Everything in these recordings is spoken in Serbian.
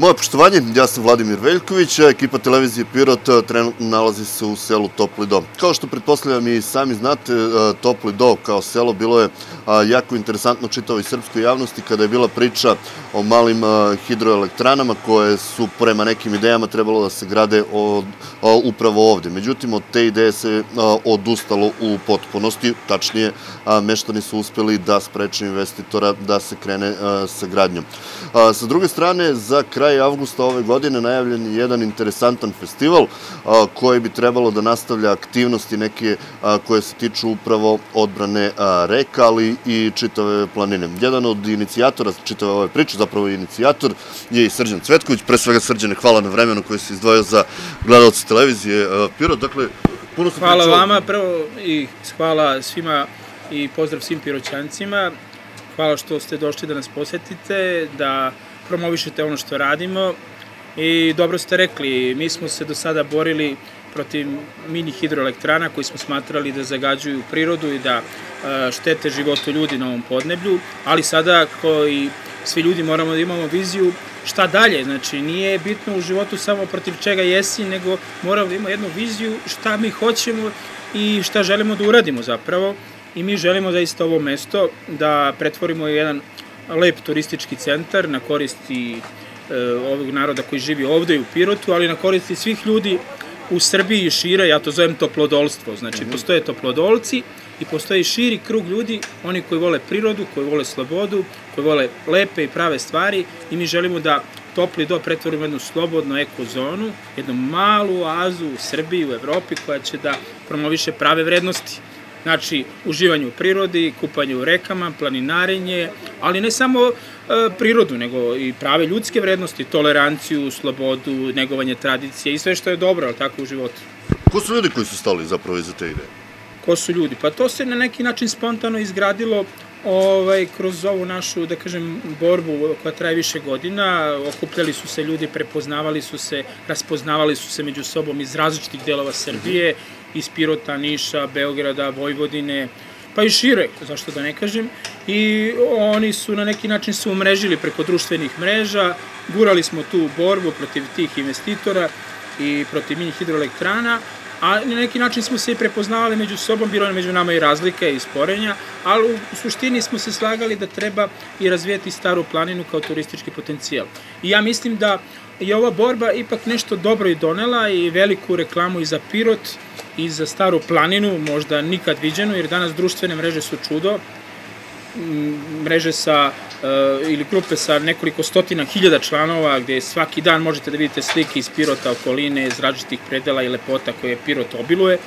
Moje poštovanje, ja sam Vladimir Veljković, ekipa televizije Pirot trenutno nalazi se u selu Topli Do. Kao što pretpostavljam i sami znate, Topli Do kao selo bilo je jako interesantno čitavoj srpskoj javnosti kada je bila priča o malim hidroelektranama koje su prema nekim idejama trebalo da se grade upravo ovde. Međutim, od te ideje se odustalo u potpunosti, tačnije meštani su uspeli da spreče investitora da se krene sa gradnjom. Sa druge strane, za kraj avgusta ove godine najavljen je jedan interesantan festival koji bi trebalo da nastavlja aktivnosti neke koje se tiču upravo odbrane reka, ali i čitave planine. Jedan od inicijatora čitave ove priče, zapravo inicijator, je i Srđan Cvetković. Pre svega Srđane, hvala na vremenu koje se izdvojio za gledalce televizije Pirot. Dakle, puno se Hvala vama prvo i hvala svima i pozdrav svim piroćancima. Hvala što ste došli da nas posetite, da promovišete ono što radimo i dobro ste rekli, mi smo se do sada borili protiv mini hidroelektrana koji smo smatrali da zagađuju prirodu i da e, štete životu ljudi na ovom podneblju, ali sada koji svi ljudi moramo da imamo viziju šta dalje, znači nije bitno u životu samo protiv čega jesi, nego moramo da imamo jednu viziju šta mi hoćemo i šta želimo da uradimo zapravo. I mi želimo zaista ovo mesto da pretvorimo jedan lep turistički centar na koristi e, ovog naroda koji živi ovde u Pirotu, ali na koristi svih ljudi u Srbiji i šire, ja to zovem toplodolstvo. Znači, mm -hmm. postoje toplodolci i postoji širi krug ljudi, oni koji vole prirodu, koji vole slobodu, koji vole lepe i prave stvari i mi želimo da topli do pretvorimo jednu slobodnu ekozonu, jednu malu oazu u Srbiji, u Evropi koja će da promoviše prave vrednosti. Znači, uživanje u prirodi, kupanje u rekama, planinarenje, ali ne samo e, prirodu, nego i prave ljudske vrednosti, toleranciju, slobodu, negovanje tradicije i sve što je dobro, ali tako u životu. Ko su ljudi koji su stali zapravo iza te ideje? Ko su ljudi? Pa to se na neki način spontano izgradilo ovaj, kroz ovu našu, da kažem, borbu koja traje više godina, okupljali su se ljudi, prepoznavali su se, raspoznavali su se među sobom iz različitih delova Srbije, iz Pirota, Niša, Beograda, Vojvodine, pa i šire, zašto da ne kažem, i oni su na neki način se umrežili preko društvenih mreža, gurali smo tu borbu protiv tih investitora i protiv mini hidroelektrana, a na neki način smo se i prepoznavali među sobom, bilo je među nama i razlike i sporenja, ali u suštini smo se slagali da treba i razvijeti staru planinu kao turistički potencijal. I ja mislim da je ova borba ipak nešto dobro i donela i veliku reklamu i za Pirot i za staru planinu, možda nikad viđenu, jer danas društvene mreže su čudo, mreže sa uh, ili grupe sa nekoliko stotina hiljada članova gde svaki dan možete da vidite slike iz Pirota, okoline, iz različitih predela i lepota koje Pirot obiluje,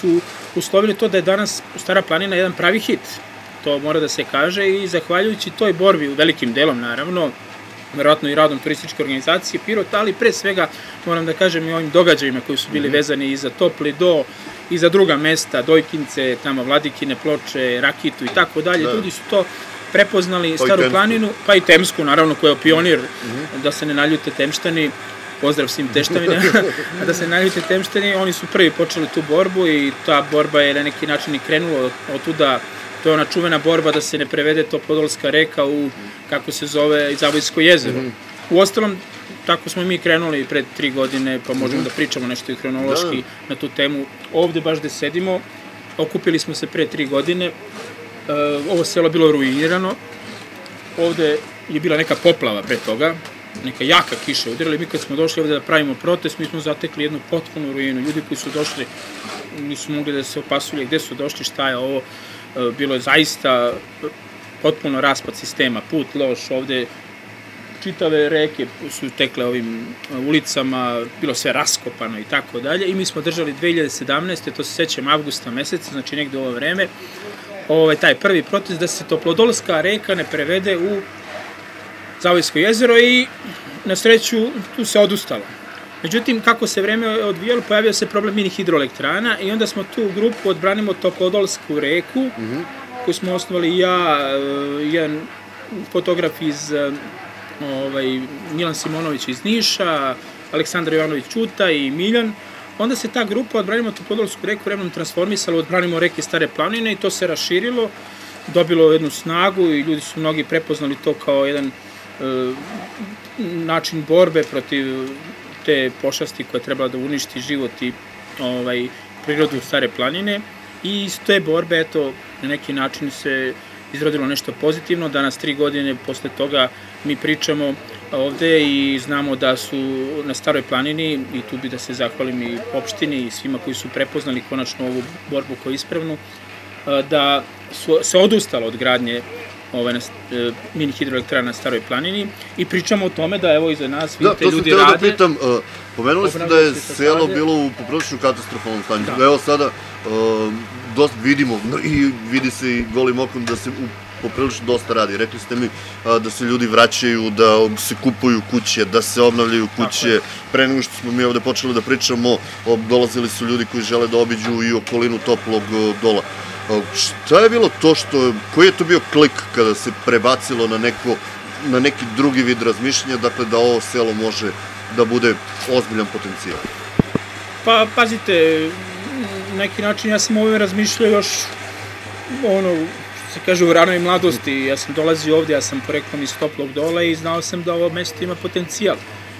su uslovili to da je danas Stara planina jedan pravi hit. To mora da se kaže i zahvaljujući toj borbi, u velikim delom naravno, verovatno i radom turističke organizacije Pirot, ali pre svega moram da kažem i ovim događajima koji su bili mm -hmm. vezani i za Topli do i za druga mesta, Dojkince, tamo Vladikine ploče, Rakitu i tako dalje. Da. Ljudi su to prepoznali pa Staru planinu, pa i Temsku, naravno, koja je pionir, mm -hmm. da se ne naljute Temštani, pozdrav svim teštavinama, da se naljute Temštani, oni su prvi počeli tu borbu i ta borba je na neki način i krenula od, od tuda to je ona čuvena borba da se ne prevede to Podolska reka u, kako se zove, Zavojsko jezero. Mm -hmm. U ostalom, tako smo mi krenuli pred tri godine, pa možemo mm -hmm. da pričamo nešto i hronološki da. na tu temu. Ovde baš gde sedimo, okupili smo se pre tri godine, uh, ovo selo bilo ruinirano, ovde je bila neka poplava pre toga, neka jaka kiša udarila i mi kad smo došli ovde da pravimo protest, mi smo zatekli jednu potpunu ruinu. Ljudi koji su došli nisu mogli da se opasulje gde su došli, šta je ovo, E, bilo je zaista potpuno raspad sistema, put loš, ovde čitave reke su tekle ovim ulicama, bilo sve raskopano i tako dalje i mi smo držali 2017. to se sećam avgusta meseca, znači negde u ovo vreme, ovaj, taj prvi protest da se Toplodolska reka ne prevede u Zavojsko jezero i na sreću tu se odustalo. Međutim, kako se vreme odvijalo, pojavio se problem mini hidroelektrana i onda smo tu grupu odbranimo Topodolsku reku, mm -hmm. koju smo osnovali ja, e, jedan fotograf iz e, ovaj, Milan Simonović iz Niša, Aleksandar Jovanović Ćuta i Miljan. Onda se ta grupa Odbranimo Topodolsku reku vremenom transformisala u Odbranimo reke Stare planine i to se raširilo, dobilo jednu snagu i ljudi su mnogi prepoznali to kao jedan e, način borbe protiv te pošasti koja je trebala da uništi život i ovaj, prirodu Stare planine i iz te borbe, eto, na neki način se izrodilo nešto pozitivno. Danas, tri godine posle toga, mi pričamo ovde i znamo da su na Staroj planini, i tu bi da se zahvalim i opštini i svima koji su prepoznali konačno ovu borbu koju ispravnu, da su, se odustalo od gradnje ovaj, na, e, mini hidroelektrana na Staroj planini i pričamo o tome da evo iza nas da, vidite ljudi rade. Da, to sam da pitam, uh, pomenuli ste da je selo bilo u poprilično katastrofalnom stanju. Da. Evo sada uh, dosta vidimo i vidi se i golim okom da se u poprilično dosta radi. Rekli ste mi a, da se ljudi vraćaju, da se kupuju kuće, da se obnavljaju kuće. Pre nego što smo mi ovde počeli da pričamo, dolazili su ljudi koji žele da obiđu i okolinu toplog dola. Šta je bilo to što, koji je to bio klik kada se prebacilo na neko na neki drugi vid razmišljanja, dakle da ovo selo može da bude ozbiljan potencijal? Pa, pazite, neki način ja sam ovim razmišljao još ono, se kaže u ranoj mladosti, ja sam dolazio ovde, ja sam poreklom iz toplog dola i znao sam da ovo mesto ima potencijal.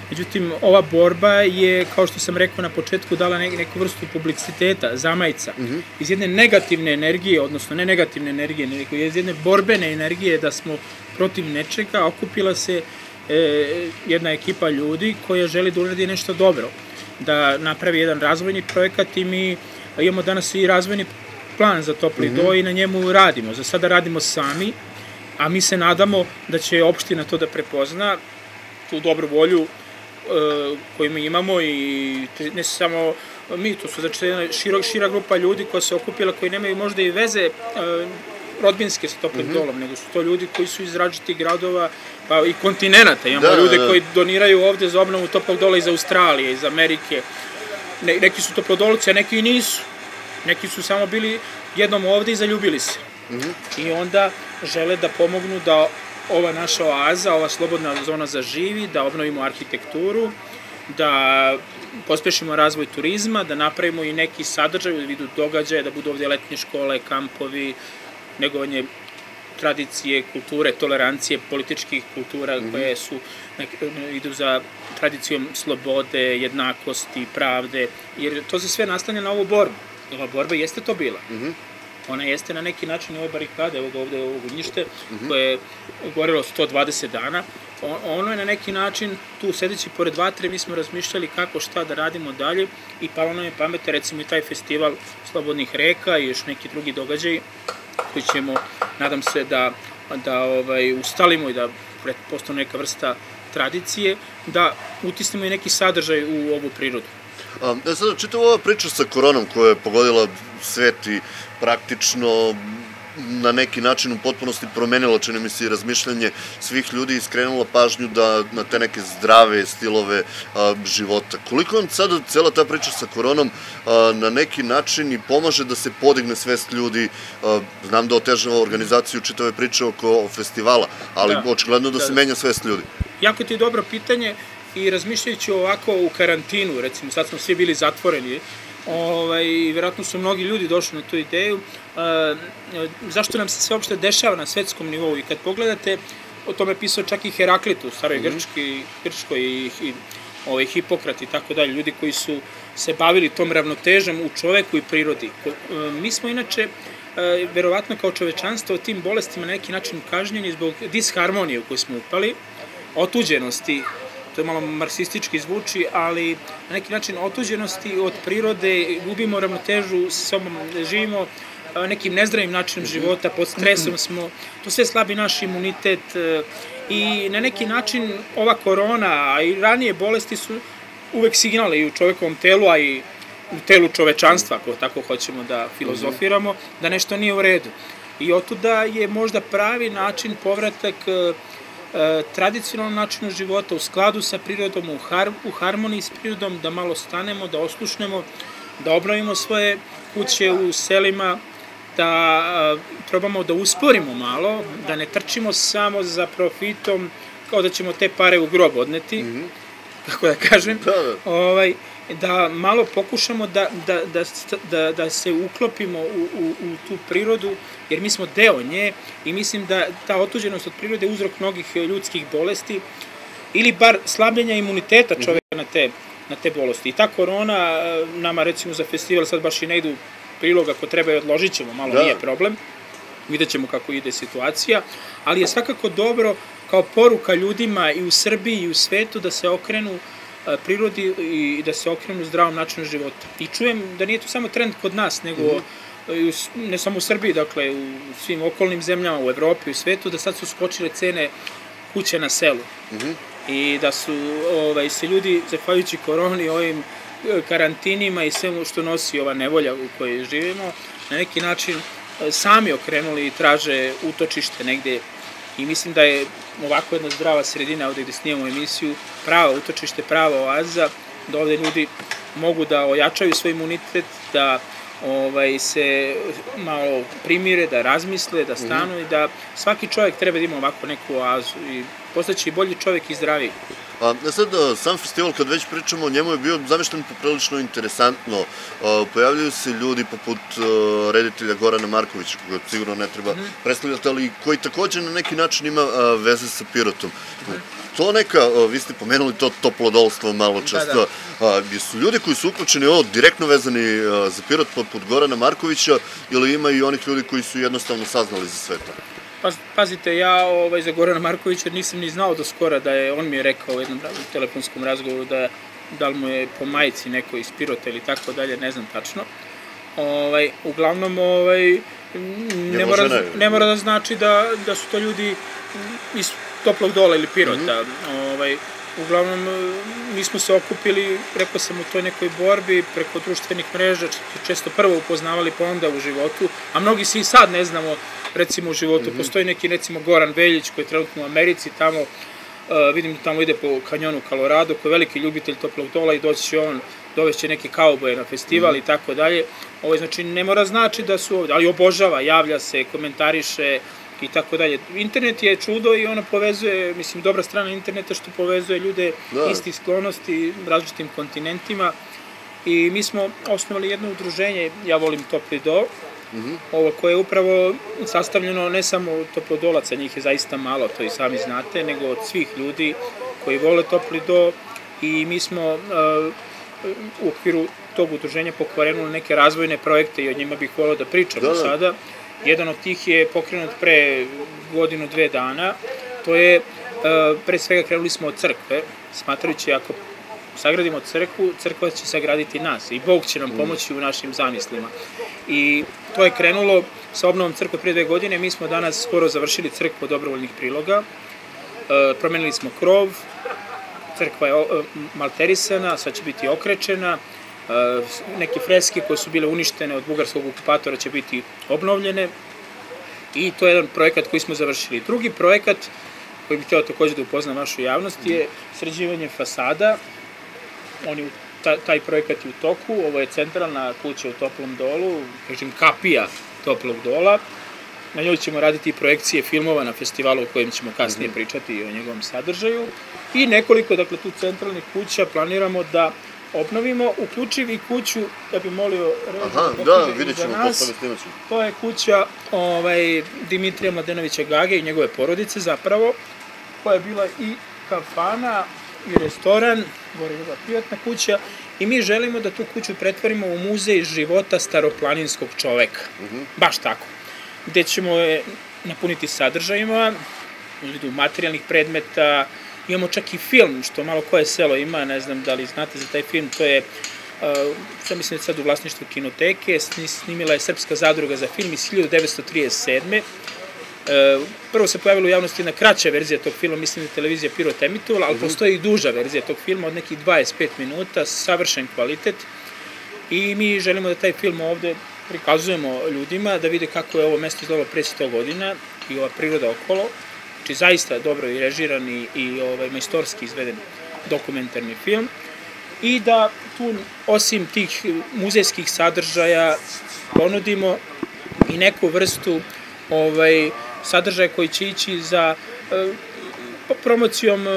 Međutim, ova borba je, kao što sam rekao na početku, dala ne, neku vrstu publiciteta, zamajca, mm -hmm. iz jedne negativne energije, odnosno ne negativne energije, nego iz jedne borbene energije da smo protiv nečega, okupila se e, jedna ekipa ljudi koja želi da uradi nešto dobro, da napravi jedan razvojni projekat i mi imamo danas i razvojni plan za topli mm -hmm. do i na njemu radimo. Za sada radimo sami, a mi se nadamo da će opština to da prepozna, tu dobru volju koji mi imamo i ne samo mi, to su znači jedna šira, šira grupa ljudi koja se okupila, koji nemaju možda i veze e, rodbinske sa toplim mm -hmm. dolom, nego su to ljudi koji su iz različitih gradova, pa i kontinenta. Imamo da, ljude da, da. koji doniraju ovde za obnovu toplog dola iz Australije, iz Amerike. Ne, neki su toplodolci, a neki i nisu. Neki su samo bili jednom ovde i zaljubili se. Mm -hmm. I onda žele da pomognu da ova naša oaza, ova slobodna zona zaživi, da obnovimo arhitekturu, da pospešimo razvoj turizma, da napravimo i neki sadržaj u vidu događaja, da budu ovde letnje škole, kampovi, negovanje tradicije, kulture, tolerancije, političkih kultura mm -hmm. koje su idu za tradicijom slobode, jednakosti, pravde, jer to se sve nastane na ovu borbu. Ova borba jeste to bila. Mm -hmm. Ona jeste na neki način ove barikade, evo ga ovde ovo gunjište, mm -hmm. koje je gorelo 120 dana. Ono je na neki način, tu sedeći pored vatre, mi smo razmišljali kako šta da radimo dalje i palo nam je pamete recimo i taj festival slobodnih reka i još neki drugi događaj koji ćemo, nadam se da, da ovaj, ustalimo i da postane neka vrsta tradicije, da utisnemo i neki sadržaj u ovu prirodu. E sada, čitav ova priča sa koronom koja je pogodila svet i praktično na neki način u potpunosti promenila, čini mi se, i razmišljanje svih ljudi i skrenula pažnju da na te neke zdrave stilove a, života. Koliko vam sada cela ta priča sa koronom a, na neki način i pomaže da se podigne svest ljudi, a, znam da otežava organizaciju čitave priče oko festivala, ali da. očigledno da, da se menja svest ljudi. Jako ti je dobro pitanje i razmišljajući ovako u karantinu, recimo sad smo svi bili zatvoreni, ovaj, verovatno su mnogi ljudi došli na tu ideju, e, zašto nam se sve uopšte dešava na svetskom nivou i kad pogledate, o tome pisao čak i Heraklit u staroj mm -hmm. Grčki, Grčkoj i, i ovaj, Hipokrat i tako dalje, ljudi koji su se bavili tom ravnotežom u čoveku i prirodi. E, mi smo inače, e, verovatno kao čovečanstvo, tim bolestima na neki način kažnjeni zbog disharmonije u kojoj smo upali, otuđenosti to je malo marksistički zvuči, ali na neki način otuđenosti od prirode, gubimo ravnotežu sobom, živimo nekim nezdravim načinom života, pod stresom smo, to sve slabi naš imunitet e, i na neki način ova korona, a i ranije bolesti su uvek signale i u čovekovom telu, a i u telu čovečanstva, ako tako hoćemo da filozofiramo, da nešto nije u redu. I otuda je možda pravi način povratak e, tradicionalnom načinu života, u skladu sa prirodom, u, har, u harmoniji s prirodom, da malo stanemo, da oslušnemo, da obnovimo svoje kuće u selima, da a, probamo da usporimo malo, da ne trčimo samo za profitom, kao da ćemo te pare u grob odneti, mm -hmm. kako da kažem, da, da. Ovaj, da malo pokušamo da, da, da, da, da se uklopimo u, u, u tu prirodu, jer mi smo deo nje i mislim da ta otuđenost od prirode je uzrok mnogih ljudskih bolesti ili bar slabljenja imuniteta čoveka na te, na te bolesti. I ta korona e, nama recimo za festival sad baš i ne idu prilog, ako treba i odložit ćemo, malo Da. nije problem. Vidjet ćemo kako ide situacija, ali je svakako dobro kao poruka ljudima i u Srbiji i u svetu da se okrenu e, prirodi i da se okrenu zdravom načinu života. I čujem da nije to samo trend kod nas, nego i u s- ne samo u Srbiji, dakle u svim okolnim zemljama, u Evropi, u svetu, da sad su skočile cene kuće na selu. I da su ovaj, se ljudi, zahvaljujući koroni, ovim e, karantinima i svemu što nosi ova nevolja u kojoj živimo, na neki način e, sami okrenuli i traže utočište negde i mislim da je ovako jedna zdrava sredina ovde gde snimamo emisiju prava utočište, prava oaza, da ovde ljudi mogu da ojačaju svoj imunitet, da ovaj, se malo primire, da razmisle, da stanu i da svaki čovjek treba da ima ovako neku oazu i postaći bolji čovjek i zdraviji. A, e sad, a, sam festival, kad već pričamo o njemu, je bio zamišljen poprilično interesantno. A, pojavljaju se ljudi poput reditelja Gorana Markovića, koga sigurno ne treba predstavljati, ali koji takođe na neki način ima veze sa Pirotom. To neka, vi ste pomenuli to toplodolstvo malo često, a, su ljudi koji su uključeni ovo direktno vezani za Pirot poput Gorana Markovića ili ima i onih ljudi koji su jednostavno saznali za sve to? Pa, pazite, ja ovaj, za Gorana Markovića nisam ni znao do skora da je, on mi je rekao u jednom telefonskom razgovoru da, da li mu je po majici neko iz Pirota ili tako dalje, ne znam tačno. Ovaj, uglavnom, ovaj, ne, mora, ne. ne mora da znači da, da su to ljudi iz toplog dola ili Pirota. ovaj, uglavnom, mi smo se okupili, rekao sam, u toj nekoj borbi preko društvenih mreža, često prvo upoznavali, pa onda u životu, a mnogi se i sad ne znamo, recimo u životu. Postoji neki, recimo, Goran Veljić koji je trenutno u Americi, tamo Uh, vidim da tamo ide po kanjonu Colorado, koji je veliki ljubitelj toplog dola i doći će on, dovešće neke kauboje na festival i tako dalje. Ovo znači ne mora znači da su ovde, ali obožava, javlja se, komentariše i tako dalje. Internet je čudo i ona povezuje, mislim, dobra strana interneta što povezuje ljude Da. istih sklonosti različitim kontinentima. I mi smo osnovali jedno udruženje, ja volim Topli do, ovo koje je upravo sastavljeno ne samo od toplodolaca, njih je zaista malo, to i sami znate, nego od svih ljudi koji vole topli do i mi smo uh, u okviru tog udruženja pokrenuli neke razvojne projekte i o njima bih volio da pričam Da, da. sada. Jedan od tih je pokrenut pre godinu, dve dana. To je, uh, pre svega krenuli smo od crkve, smatrajući ako sagradimo crkvu, crkva će sagraditi nas i Bog će nam pomoći u našim zamislima. I to je krenulo sa obnovom crkve pre dve godine, mi smo danas skoro završili crkvu dobrovoljnih priloga, e, promenili smo krov, crkva je e, malterisana, sad će biti okrečena, e, neke freske koje su bile uništene od bugarskog okupatora će biti obnovljene i to je jedan projekat koji smo završili. Drugi projekat koji bih hteo takođe da upoznam vašu javnost je sređivanje fasada. On je ta, taj projekat je u toku, ovo je centralna kuća u Toplom dolu, kažem kapija Toplog dola. Na njoj ćemo raditi i projekcije filmova na festivalu o kojem ćemo kasnije pričati o njegovom sadržaju. I nekoliko, dakle, tu centralnih kuća planiramo da obnovimo, uključiv i kuću, ja bih molio Aha, da da, vidjet ćemo, snimat ćemo. To je kuća ovaj, Dimitrija Mladenovića Gage i njegove porodice zapravo, koja je bila i kafana i restoran, gore je bila privatna kuća, i mi želimo da tu kuću pretvorimo u muzej života staroplaninskog čoveka. Baš tako. Gde ćemo je napuniti sadržajima, u materijalnih predmeta, imamo čak i film, što malo koje selo ima, ne znam da li znate za taj film, to je Uh, sad mislim da je sad u vlasništvu kinoteke, sni- snimila je Srpska zadruga za film iz 1937. Uh, prvo se pojavila u javnosti jedna kraća verzija tog filma, mislim da je televizija Pirot emitovala, ali postoji i duža verzija tog filma od nekih 25 minuta, savršen kvalitet i mi želimo da taj film ovde prikazujemo ljudima, da vide kako je ovo mesto izgledalo pre 100 godina i ova priroda okolo. Znači, zaista dobro i režiran i, i ovaj, majstorski izveden dokumentarni film i da tu, osim tih muzejskih sadržaja, ponudimo i neku vrstu ovaj, sadržaja koji će ići za e, po- promocijom e,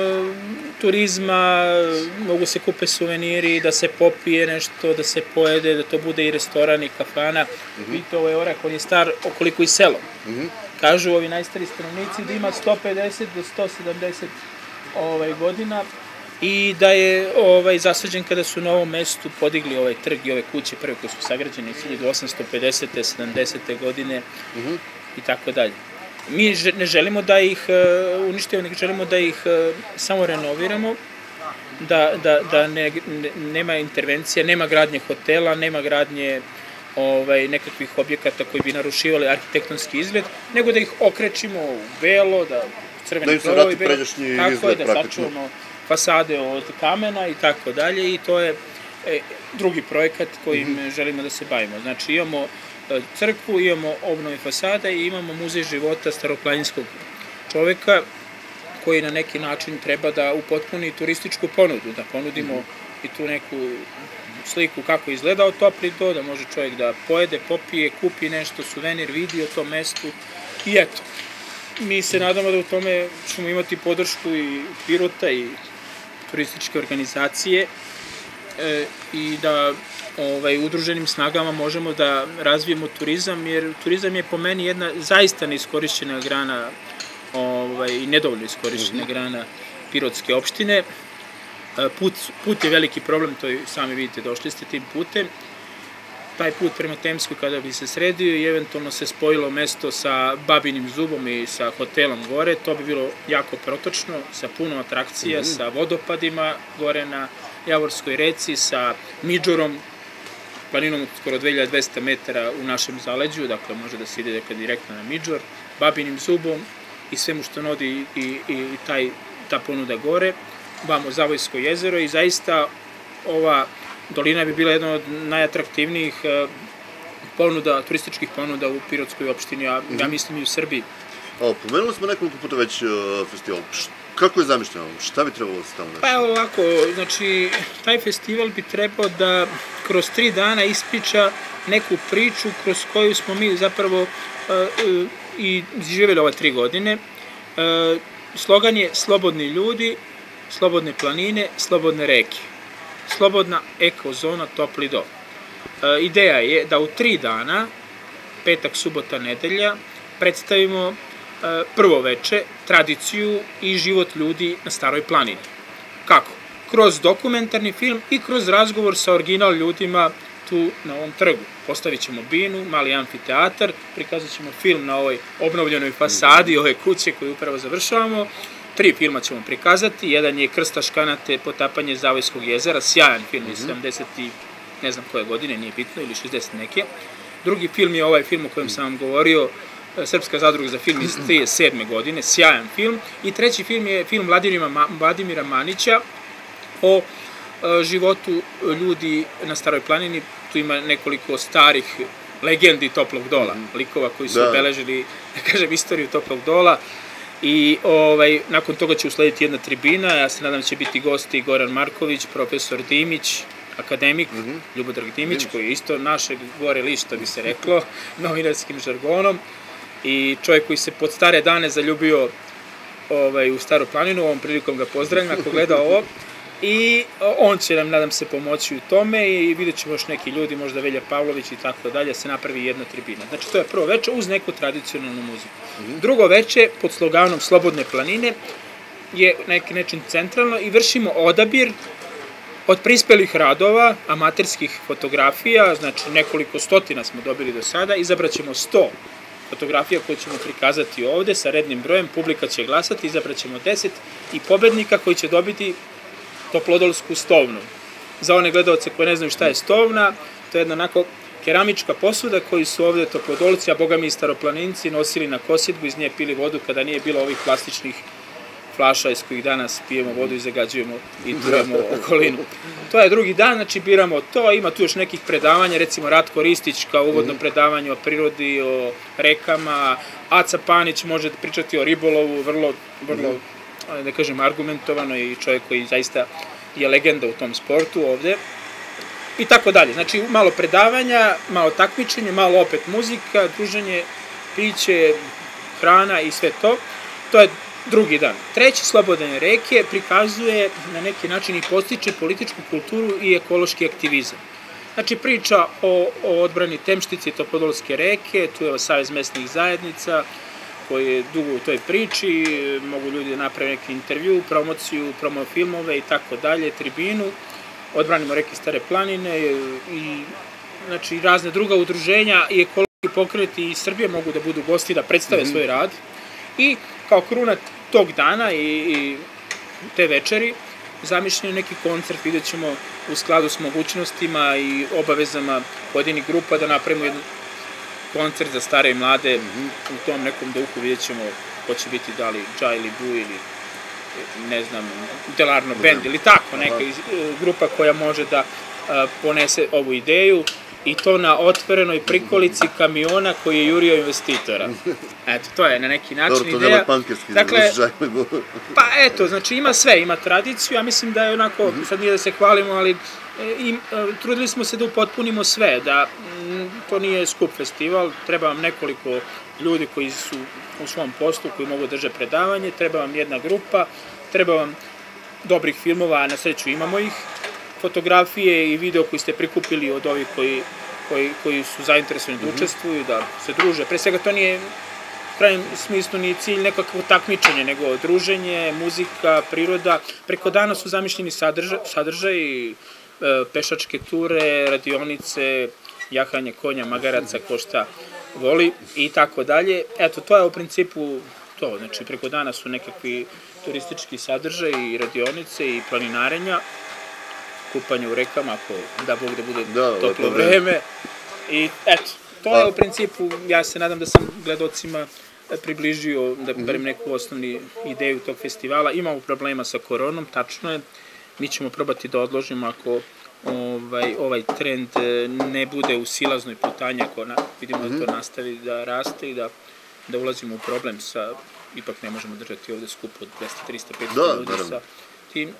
turizma, mogu se kupe suveniri, da se popije nešto, da se pojede, da to bude i restoran i kafana. Vidite, ovo je orak, on je star okoliko i selo. Kažu ovi najstari stanovnici da ima 150 do 170 ovaj, godina i da je ovaj zasađen kada su na ovom mestu podigli ovaj trg i ove kuće prve koje su sagrađene 1850. 70. godine uh -huh. i tako dalje. Mi ne želimo da ih uh, uništimo, nego želimo da ih uh, samo renoviramo, da, da, da ne, ne, nema intervencija, nema gradnje hotela, nema gradnje ovaj, nekakvih objekata koji bi narušivali arhitektonski izgled, nego da ih okrećimo u belo, da crveni da se vrati pređašnji izgled je, da sačuvamo fasade od kamena i tako dalje i to je e, drugi projekat kojim mm -hmm. želimo da se bavimo. Znači imamo e, crkvu, imamo obnove fasada i imamo muzej života staroplaninskog čoveka koji na neki način treba da upotpuni turističku ponudu, da ponudimo mm -hmm. i tu neku sliku kako izgledao topli do, da može čovjek da pojede, popije, kupi nešto, suvenir, vidi o tom mestu i eto. Mi se nadamo da u tome ćemo imati podršku i Pirota i turističke organizacije e, i da ovaj, udruženim snagama možemo da razvijemo turizam, jer turizam je po meni jedna zaista neiskorišćena grana ovaj, i nedovoljno iskorišćena mm -hmm. grana Pirotske opštine. Put, put je veliki problem, to i sami vidite, došli ste tim putem taj put prema Temskoj kada bi se sredio i eventualno se spojilo mesto sa Babinim zubom i sa hotelom gore, to bi bilo jako protočno, sa puno atrakcija, mm -hmm. sa vodopadima gore na Javorskoj reci, sa Midžurom, planinom od skoro 2200 metara u našem zaleđu, dakle može da se ide dakle, direktno na Midžor, Babinim zubom i svemu što nodi i, i, i taj, ta ponuda gore, vamo Zavojsko jezero i zaista ova Dolina bi bila jedna od najatraktivnijih e, ponuda, turističkih ponuda u Pirotskoj opštini, a mm -hmm. ja mhm. mislim i u Srbiji. O, pomenuli smo nekoliko puta već uh, festival. Kako je zamišljeno? Šta bi trebalo da se tamo Pa evo ovako, znači, taj festival bi trebao da kroz tri dana ispriča neku priču kroz koju smo mi zapravo uh, uh, i živjeli ove tri godine. Slogan je Slobodni ljudi, slobodne planine, slobodne reke slobodna ekozona Topli do. E, ideja je da u tri dana, petak, subota, nedelja, predstavimo e, prvo veče tradiciju i život ljudi na Staroj planini. Kako? Kroz dokumentarni film i kroz razgovor sa original ljudima tu na ovom trgu. Postavit ćemo binu, mali amfiteatar, prikazat ćemo film na ovoj obnovljenoj fasadi ove kuće koju upravo završavamo tri filma ćemo prikazati. Jedan je Krsta škanate, potapanje Zavojskog jezera, sjajan film iz mm -hmm. 70 i ne znam koje godine, nije bitno, ili 60 neke. Drugi film je ovaj film o kojem sam vam govorio, e, Srpska zadruga za film iz 37. godine, sjajan film. I treći film je film Vladimira, Vladimira Manića o e, životu ljudi na Staroj planini. Tu ima nekoliko starih legendi Toplog dola, mhm. likova koji su da. obeležili, da kažem, istoriju Toplog dola. I ovaj, nakon toga će uslediti jedna tribina, ja se nadam da će biti gosti Goran Marković, profesor Dimić, akademik, mm -hmm. Ljubodrag Dimić, Dimić, koji je isto našeg gore lišta bi se reklo, novinarskim žargonom, i čovjek koji se pod stare dane zaljubio ovaj, u Staru planinu, ovom prilikom ga pozdravljam ako gleda ovo, i on će nam, nadam se, pomoći u tome i vidjet ćemo još neki ljudi, možda Velja Pavlović i tako dalje, se napravi jedna tribina. Znači, to je prvo veče uz neku tradicionalnu muziku. Mm Drugo veče, pod sloganom Slobodne planine, je neki nečin centralno i vršimo odabir od prispelih radova, amaterskih fotografija, znači nekoliko stotina smo dobili do sada, izabraćemo 100 fotografija koje ćemo prikazati ovde sa rednim brojem, publika će glasati, izabraćemo 10 i pobednika koji će dobiti toplodolsku stovnu. Za one gledalce koje ne znaju šta je stovna, to je jedna onako keramička posuda koju su ovde toplodolci, a boga mi i staroplaninci nosili na kosjetbu, iz nje pili vodu kada nije bilo ovih plastičnih flaša iz kojih danas pijemo vodu i zagađujemo i turemo okolinu. To je drugi dan, znači biramo to, ima tu još nekih predavanja, recimo Ratko Ristić kao uvodno mhm. predavanje o prirodi, o rekama, Aca Panić može pričati o ribolovu, vrlo, vrlo mhm da kažem, argumentovano i čovjek koji zaista je legenda u tom sportu ovde. I tako dalje. Znači, malo predavanja, malo takmičenje, malo opet muzika, druženje, piće, hrana i sve to. To je drugi dan. Treći, Slobodane reke, prikazuje na neki način i postiče političku kulturu i ekološki aktivizam. Znači, priča o, o odbrani Temštice i Topodolske reke, tu je Savez mesnih zajednica, koji je dugo u toj priči, mogu ljudi da naprave neki intervju, promociju, promo filmove i tako dalje, tribinu, odbranimo reke Stare planine i znači razne druga udruženja i ekološki pokreti iz Srbije mogu da budu gosti da predstave mm -hmm. svoj rad i kao kruna tog dana i, i te večeri zamišljen neki koncert, vidjet ćemo u skladu s mogućnostima i obavezama pojedinih grupa da napravimo jedan koncert za stare i mlade mm -hmm. u tom nekom duhu, vidjet ćemo ko će biti da li Džaj ili Bu ili ne znam, Delarno Band ili tako, neka iz, grupa koja može da a, ponese ovu ideju i to na otvorenoj prikolici kamiona koji je jurio investitora. Eto, to je na neki način Dobro, to ideja. pankerski, dakle, pa eto, znači ima sve, ima tradiciju, ja mislim da je onako, mm -hmm. sad nije da se hvalimo, ali e, i, e, trudili smo se da upotpunimo sve, da m, to nije skup festival, treba vam nekoliko ljudi koji su u svom poslu, koji mogu da drže predavanje, treba vam jedna grupa, treba vam dobrih filmova, a na sreću imamo ih, fotografije i video koji ste prikupili od ovih koji, koji, koji su zainteresovani da mhm. učestvuju, da se druže. Pre svega to nije u krajnjem smislu ni cilj nekakvo takmičenje, nego druženje, muzika, priroda. Preko dana su zamišljeni sadržaj, sadržaj e, pešačke ture, radionice, jahanje konja, magaraca, ko šta voli i tako dalje. Eto, to je u principu to. Znači, preko dana su nekakvi turistički sadržaj i radionice i planinarenja kupanje u rekama, ako da Bog da bude da, toplo vreme. I eto, to je u principu, ja se nadam da sam gledocima približio, da mhm. barem neku osnovni ideju tog festivala. Imamo problema sa koronom, tačno je. Mi ćemo probati da odložimo ako ovaj, ovaj trend ne bude u silaznoj putanji, ako na, vidimo mm -hmm. da to mhm. nastavi da raste i da, da ulazimo u problem sa, ipak ne možemo držati ovde skup od 200, 300, 500 da, ljudi naravno. sa tim.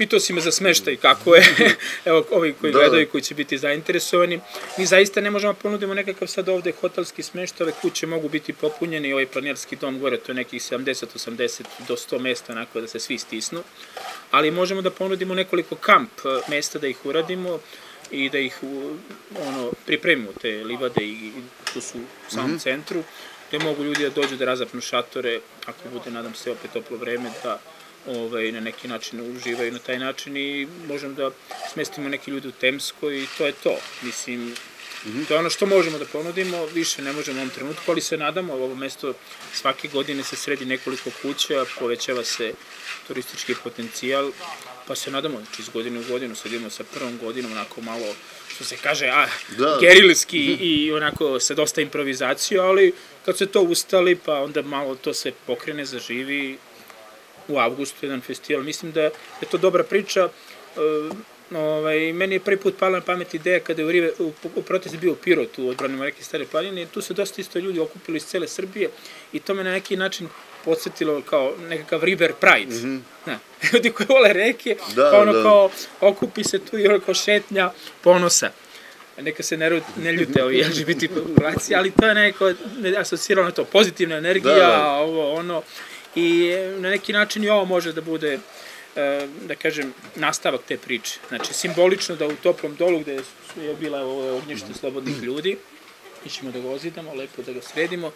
Pitao si me za smeštaj kako je, evo ovi koji da, gledaju da. koji će biti zainteresovani. Mi zaista ne možemo ponudimo nekakav sad ovde hotelski smeštaj, ove kuće mogu biti popunjene i ovaj planerski dom gore, to je nekih 70, 80 do 100 mesta, onako da se svi stisnu. Ali možemo da ponudimo nekoliko kamp e, mesta da ih uradimo i da ih ono, pripremimo, te livade i, i tu su u samom mm -hmm. centru, gde mogu ljudi da dođu da razapnu šatore, ako bude, nadam se, opet toplo vreme, da ovaj, na neki način uživaju na taj način i možemo da smestimo neki ljudi u Temskoj i to je to. Mislim, mm -hmm. to je ono što možemo da ponudimo, više ne možemo u ovom trenutku, ali se nadamo, ovo mesto svake godine se sredi nekoliko kuća, povećava se turistički potencijal, pa se nadamo, znači iz godine u godinu, sad idemo sa prvom godinom, onako malo, što se kaže, a, da. gerilski mm -hmm. i onako sa dosta improvizacije, ali kad se to ustali, pa onda malo to se pokrene, zaživi, u avgustu jedan festival. Mislim da je to dobra priča. Uh, ovaj, meni je prvi put pala na pamet ideja kada je u, Rive, u, u protest bio u Pirotu u odbranima reke Stare planine, tu se dosta isto ljudi okupili iz cele Srbije i to me na neki način podsjetilo kao nekakav River Pride. Mm -hmm. Na, ljudi koji vole reke, da, pa ono da. kao okupi se tu i ono kao šetnja ponosa neka se ne, ne ljute ovi LGBT populacije, ali to je neko ne, asocirano na to, pozitivna energija, da, da. ovo, ono, i na neki način i ovo može da bude e, da kažem, nastavak te priče. Znači, simbolično da u toplom dolu gde je bila ovo ognjište slobodnih ljudi, mi ćemo da ga ozidamo, lepo da ga sredimo,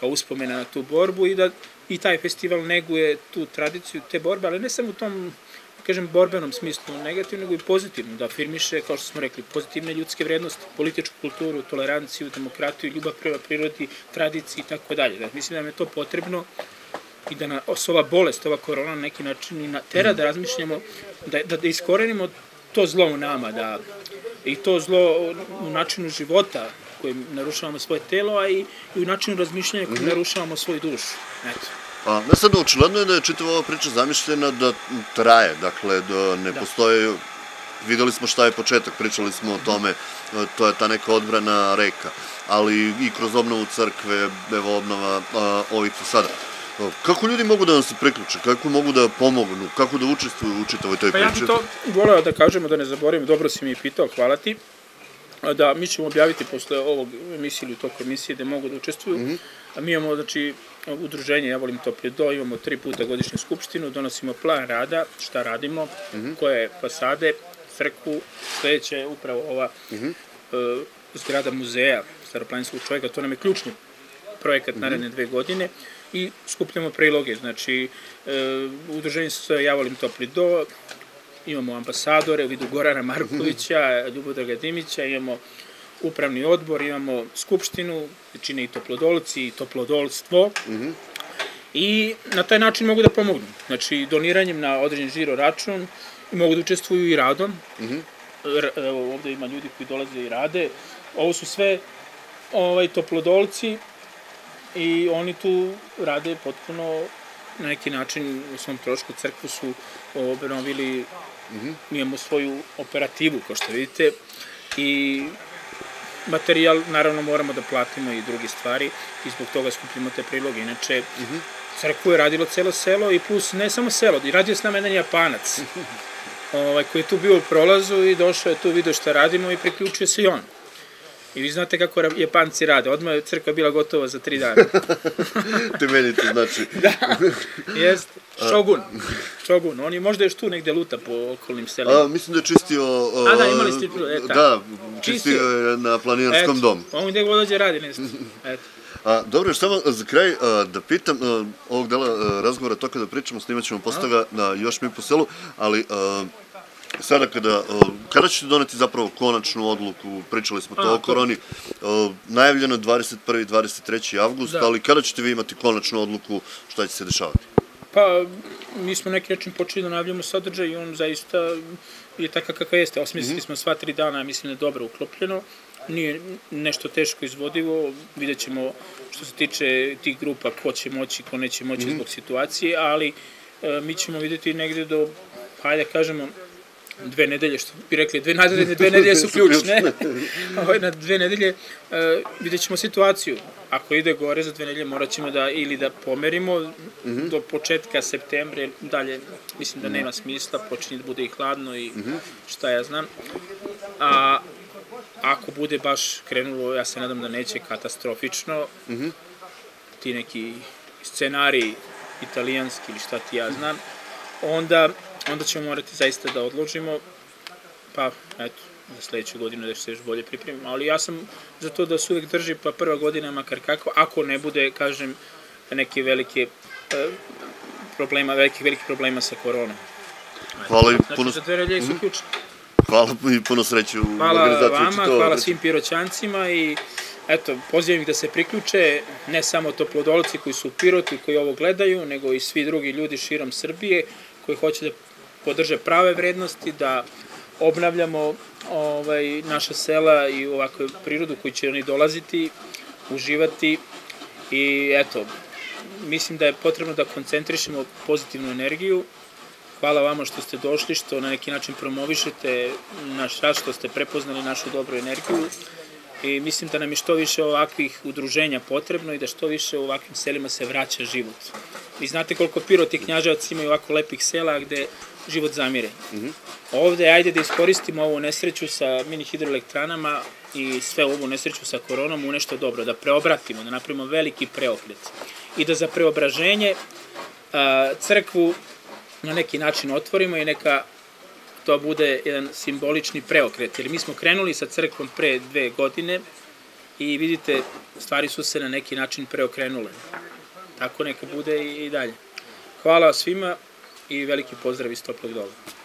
kao uspomena na tu borbu i da i taj festival neguje tu tradiciju te borbe, ali ne samo u tom da kažem, borbenom smislu negativno, nego i pozitivno, da afirmiše, kao što smo rekli, pozitivne ljudske vrednosti, političku kulturu, toleranciju, demokratiju, ljubav prema prirodi, tradiciji i tako dalje. Da, mislim da nam je to potrebno i da nas ova bolest, ova korona na neki način i tera da razmišljamo, da, da, da iskorenimo to zlo u nama, da i to zlo u načinu života kojim narušavamo svoje telo, a i, i u načinu razmišljanja kojim mm -hmm. narušavamo svoju dušu. Eto. A, ne sad, očigledno je da je čitava ova priča zamišljena da traje, dakle, da ne da. postoje videli smo šta je početak, pričali smo o tome, to je ta neka odbrana reka, ali i kroz obnovu crkve, evo obnova a, ovih sada. Kako ljudi mogu da nam se priključe? Kako mogu da pomognu? Kako da učestvuju u čitavoj toj priči? Pa ja bih to voleo da kažemo, da ne zaboravim, dobro si mi pitao, hvala ti. Da, mi ćemo objaviti posle ovog emisije ili toku emisije da mogu da učestvuju. Mm -hmm. A mi imamo, znači, udruženje, ja volim to do, imamo tri puta godišnju skupštinu, donosimo plan rada, šta radimo, mm -hmm. koje fasade, crkvu, sledeća je upravo ova mm -hmm. uh, zgrada muzeja staroplanskog čovjeka, to nam je ključni projekat naredne dve godine i skupljamo priloge. Znači, e, udruženje se Ja volim topli do, imamo ambasadore u vidu Gorana Markovića, Ljubodraga Dimića, imamo upravni odbor, imamo skupštinu, čine i toplodolci i toplodolstvo. I na taj način mogu da pomognu. Znači, doniranjem na određen žiro račun mogu da učestvuju i radom. R, evo, ovde ima ljudi koji dolaze i rade. Ovo su sve ovaj, toplodolci i oni tu rade potpuno na neki način u svom trošku crkvu su obnovili, mi imamo svoju operativu, kao što vidite, i materijal naravno moramo da platimo i druge stvari i zbog toga skupljamo te priloge. Inače, crkvu je radilo celo selo i plus ne samo selo, i radio s nama jedan Japanac ovaj, koji je tu bio u prolazu i došao je tu, vidio šta radimo i priključio se i on. I vi znate kako Japanci rade, odmah je crkva bila gotova za tri dana. Temeljite, znači. da, jest. Šogun. Šogun. On je možda još tu negde luta po okolnim selima. A, mislim da je čistio... A, da, imali ste... E. Da, čistio je na planinarskom Eto, domu. On gde god dođe radi nešto. Eto. A, dobro, samo za kraj a, da pitam a, ovog dela a, razgovora, to kada pričamo, snimat ćemo posle toga na Još mi po selu, ali a, sada kada, a, kada ćete doneti zapravo konačnu odluku, pričali smo to A, o koroni, a, najavljeno je 21. i 23. avgust, Da. ali kada ćete vi imati konačnu odluku šta će se dešavati? Pa, mi smo neki način počeli da najavljamo sadržaj i on zaista je takav kakav jeste. Osmislili smo sva tri dana, mislim da je dobro uklopljeno. Nije nešto teško izvodivo, vidjet ćemo što se tiče tih grupa ko će moći, ko neće moći zbog situacije, ali e, mi ćemo videti negde do, hajde da kažemo, dve nedelje, što bi rekli, dve nedelje, dve nedelje su ključne. Ovaj, na dve nedelje e, vidjet ćemo situaciju. Ako ide gore za dve nedelje morat ćemo da ili da pomerimo do početka septembra, dalje mislim da nema smisla, počinje da bude i hladno i šta ja znam. A ako bude baš krenulo, ja se nadam da neće katastrofično, ti neki scenariji italijanski ili šta ti ja znam, onda, onda ćemo morati zaista da odložimo, pa eto, za sledeću godinu da se još bolje pripremimo, ali ja sam za to da se uvek drži pa prva godina makar kako, ako ne bude, kažem, neke velike e, problema, velikih, velikih problema sa koronom. Hvala i Znači, puno- za dve nedelje su ključne. Hvala i puno sreće u Hvala organizaciji vama, čitavog hvala svim piroćancima i eto, pozivam ih da se priključe, ne samo toplodolci koji su u Pirotu i koji ovo gledaju, nego i svi drugi ljudi širom Srbije koji hoće da podrže prave vrednosti, da obnavljamo ovaj, naša sela i ovakvu prirodu koju će oni dolaziti, uživati. I eto, mislim da je potrebno da koncentrišemo pozitivnu energiju, Hvala vama što ste došli, što na neki način promovišete naš rad, što ste prepoznali našu dobru energiju. I mislim da nam je što više ovakvih udruženja potrebno i da što više u ovakvim selima se vraća život. Vi znate koliko Pirot i Knjaževac imaju ovako lepih sela gde život zamire. Ovde, ajde da iskoristimo ovu nesreću sa mini hidroelektranama i sve ovu nesreću sa koronom u nešto dobro, da preobratimo, da napravimo veliki preokret i da za preobraženje a, crkvu na neki način otvorimo i neka to bude jedan simbolični preokret. Jer mi smo krenuli sa crkvom pre dve godine i vidite, stvari su se na neki način preokrenule. Tako neka bude i dalje. Hvala svima i veliki pozdrav iz Toplog dola.